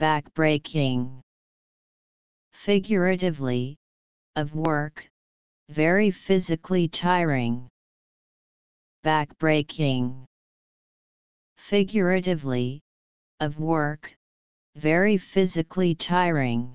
backbreaking. Figuratively, of work, very physically tiring. Backbreaking. Figuratively, of work, very physically tiring.